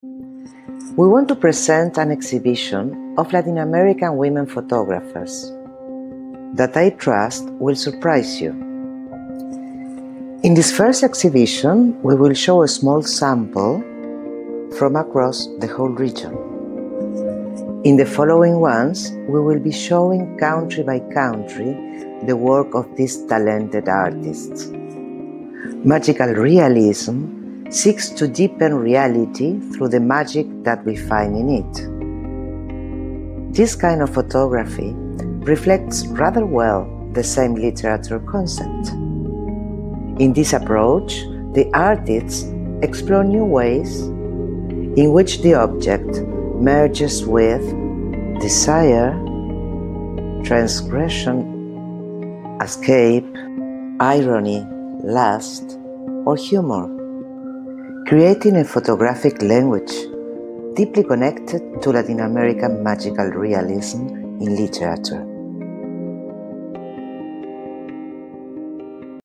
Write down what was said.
We want to present an exhibition of Latin American women photographers that I trust will surprise you. In this first exhibition, we will show a small sample from across the whole region. In the following ones, we will be showing country by country the work of these talented artists. Magical realism seeks to deepen reality through the magic that we find in it. This kind of photography reflects rather well the same literature concept. In this approach, the artists explore new ways in which the object merges with desire, transgression, escape, irony, lust, or humor, creating a photographic language deeply connected to Latin American magical realism in literature.